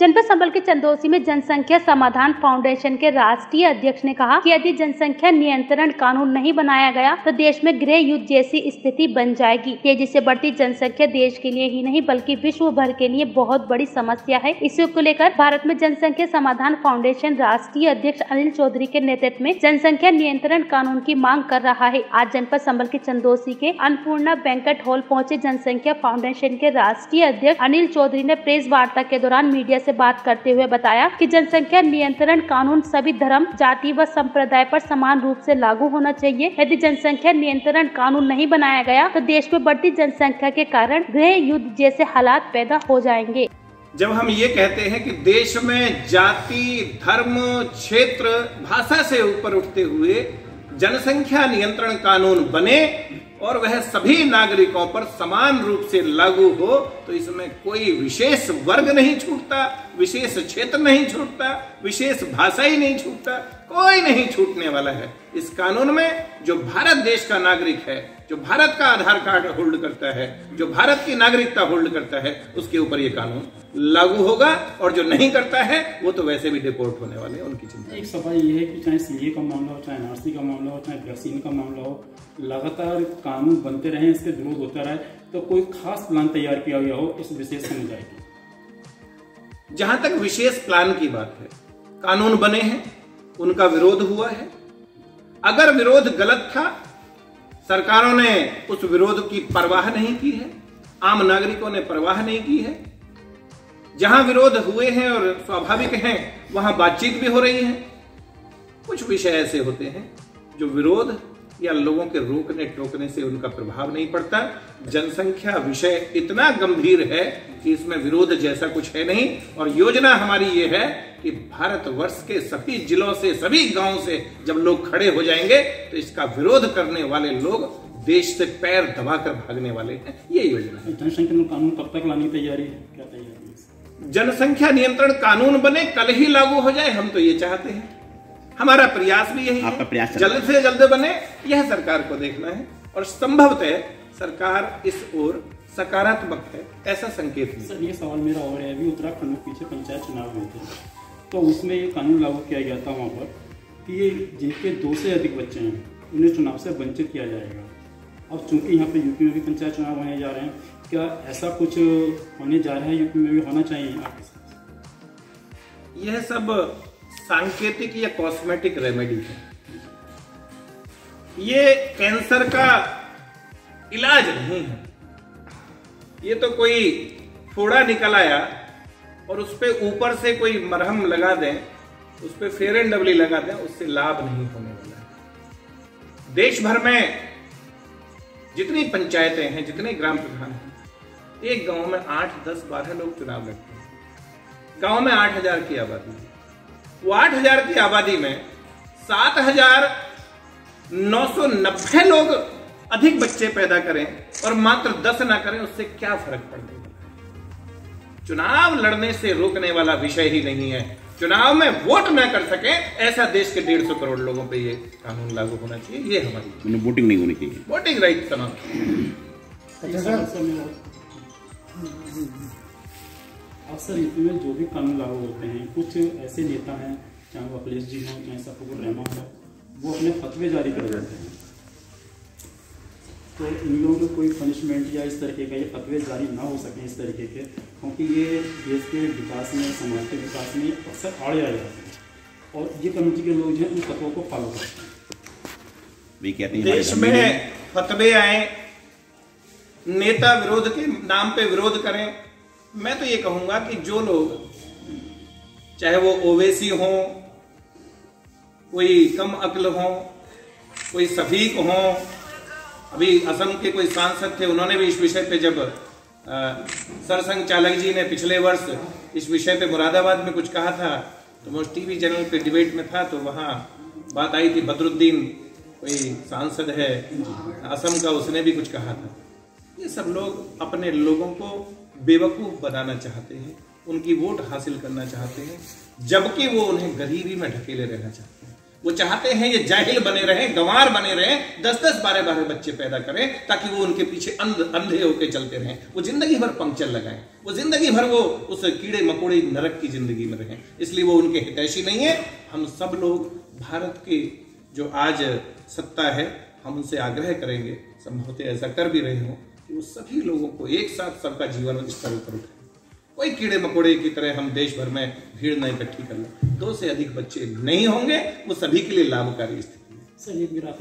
जनपद संबल के चंदोसी में जनसंख्या समाधान फाउंडेशन के राष्ट्रीय अध्यक्ष ने कहा कि यदि जनसंख्या नियंत्रण कानून नहीं बनाया गया तो देश में गृह युद्ध जैसी स्थिति बन जाएगी। तेज़ी से बढ़ती जनसंख्या देश के लिए ही नहीं, बल्कि विश्व भर के लिए बहुत बड़ी समस्या है। इसी को लेकर भारत में जनसंख्या समाधान फाउंडेशन राष्ट्रीय अध्यक्ष अनिल चौधरी के नेतृत्व में जनसंख्या नियंत्रण कानून की मांग कर रहा है। आज जनपद संबल के चंदोसी के अन्नपूर्णा बैंकट हॉल पहुँचे जनसंख्या फाउंडेशन के राष्ट्रीय अध्यक्ष अनिल चौधरी ने प्रेस वार्ता के दौरान मीडिया से बात करते हुए बताया कि जनसंख्या नियंत्रण कानून सभी धर्म, जाति व संप्रदाय पर समान रूप से लागू होना चाहिए। यदि जनसंख्या नियंत्रण कानून नहीं बनाया गया तो देश में बढ़ती जनसंख्या के कारण गृह युद्ध जैसे हालात पैदा हो जाएँगे। जब हम ये कहते हैं कि देश में जाति, धर्म, क्षेत्र, भाषा से ऊपर उठते हुए जनसंख्या नियंत्रण कानून बने और वह सभी नागरिकों पर समान रूप से लागू हो तो इसमें कोई विशेष वर्ग नहीं छूटता। विशेष क्षेत्र नहीं छूटता, विशेष भाषा ही नहीं छूटता, कोई नहीं छूटने वाला है। इस कानून में जो भारत देश का नागरिक है, जो भारत का आधार कार्ड होल्ड करता है, जो भारत की नागरिकता होल्ड करता है, उसके ऊपर ये कानून लागू होगा और जो नहीं करता है, वो तो वैसे भी डिपोर्ट होने वाले हैं, उनकी चिंता। एक सवाल ये है कि चाहे सीए का मामला हो, चाहे एनआरसी का मामला हो, चाहे वैक्सीन का मामला हो, लगातार कानून बनते रहे, इसके विरोध होता रहे तो कोई खास प्लान तैयार किया गया हो, इस विशेष समुदाय की जहाँ तक विशेष प्लान की बात है, कानून बने हैं, उनका विरोध हुआ है। अगर विरोध गलत था, सरकारों ने उस विरोध की परवाह नहीं की है, आम नागरिकों ने परवाह नहीं की है। जहाँ विरोध हुए हैं और स्वाभाविक हैं, वहाँ बातचीत भी हो रही है। कुछ विषय ऐसे होते हैं जो विरोध या लोगों के रोकने टोकने से उनका प्रभाव नहीं पड़ता। जनसंख्या विषय इतना गंभीर है कि इसमें विरोध जैसा कुछ है नहीं। और योजना हमारी ये है कि भारत वर्ष के सभी जिलों से सभी गाँवों से जब लोग खड़े हो जाएँगे तो इसका विरोध करने वाले लोग देश से पैर दबाकर भागने वाले हैं। ये योजना है। जनसंख्या कानून कब तक लाने की तैयारी है? क्या तैयारी जनसंख्या नियंत्रण कानून बने कल ही लागू हो जाए हम तो ये चाहते हैं। हमारा प्रयास भी यही आपका है। प्रयास जल्द से जल्द बने यह सरकार को देखना है। और संभवतः सरकार इस ओर सकारात्मक है ऐसा संकेत मिला सर ये सवाल मेरा और है। अभी उत्तराखंड में पीछे पंचायत चुनाव हुए थे। तो उसमें ये कानून लागू किया गया था वहाँ पर कि ये जिनके दो से अधिक बच्चे हैं उन्हें चुनाव से वंचित किया जाएगा। और चूँकि यहाँ पे यूपी में भी पंचायत चुनाव होने जा रहे हैं क्या ऐसा कुछ होने जा रहा है यूपी में भी होना चाहिए आपके साथ? यह सब सांकेतिक या कॉस्मेटिक रेमेडी है। ये कैंसर का इलाज नहीं है। ये तो कोई फोड़ा निकल आया और उस पर ऊपर से कोई मरहम लगा दें, उस पर फेयर एंड डबली लगा दें, उससे लाभ नहीं होने वाला देश भर में जितनी पंचायतें हैं, जितने ग्राम प्रधान हैं, एक गाँव में आठ, दस, बारह लोग चुनाव लड़ते हैं। गाँव में आठ हज़ार की आबादी है। वो आठ हज़ार की आबादी में सात हज़ार नौ सौ नब्बे लोग अधिक बच्चे पैदा करें और मात्र दस ना करें उससे क्या फ़र्क पड़ने वाला चुनाव लड़ने से रोकने वाला विषय ही नहीं है। चुनाव में वोट न कर सके ऐसा देश के डेढ़ सौ करोड़ लोगों पे ये कानून लागू होना चाहिए ये हमारी वोटिंग नहीं होनी चाहिए। वोटिंग राइट समाप्त अक्सर यूपी में जो भी कानून लागू होते हैं कुछ ऐसे नेता हैं चाहे वो अखिलेश जी हों चाहे सफुर रहमान हो वो अपने फतवे जारी कर देते हैं। तो इन लोगों को कोई पनिशमेंट या इस तरीके का ये फतवे जारी ना हो सके इस तरीके के क्योंकि ये देश के विकास में समाज के विकास में अक्सर आड़े आ जाते हैं। और ये कमेटी के लोग जो हैं उन फतवों को फॉलो करते हैं। वे कहते हैं देश में में फतवे आए नेता विरोध के नाम पे विरोध करें मैं तो ये कहूँगा कि जो लोग, चाहे वो ओवैसी हो, कोई कम अक्ल हो, कोई सफीक हो, अभी असम के कोई सांसद थे, उन्होंने भी इस विषय पे जब सरसंघ चालक जी ने पिछले वर्ष इस विषय पे मुरादाबाद में कुछ कहा था तो मैं उस टीवी चैनल पे डिबेट में था तो वहाँ बात आई थी बदरुद्दीन, कोई सांसद है, असम का, उसने भी कुछ कहा था। ये सब लोग अपने लोगों को बेवकूफ़ बनाना चाहते हैं, उनकी वोट हासिल करना चाहते हैं, जबकि वो उन्हें गरीबी में ढकेले रहना चाहते हैं। वो चाहते हैं ये जाहिल बने रहे, गंवार बने रहे दस दस बारह बारह बच्चे पैदा करें, ताकि वो उनके पीछे अंध, अंधे होकर चलते रहें। वो ज़िंदगी भर पंक्चर लगाएँ। वो ज़िंदगी भर वो उस कीड़े मकोड़े नरक की ज़िंदगी में रहें। इसलिए वो उनके हितैषी नहीं है। हम सब लोग भारत के जो आज सत्ता है, हम उनसे आग्रह करेंगे, संभवतः ऐसा कर भी रहे हो। कि वो सभी लोगों को एक साथ सबका जीवन स्तर ऊपर उठाए। कोई कीड़े मकोड़े की तरह हम देश भर में भीड़ न इकट्ठी कर दो से अधिक बच्चे नहीं होंगे, वो सभी के लिए लाभकारी स्थिति है। एक मेरा